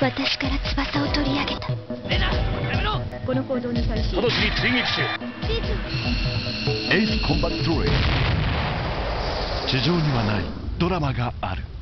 私から翼を取り上げた。レナやめろ。この行動に対し直ちに追撃し地エースコンバットレイ地上にはないドラマがある。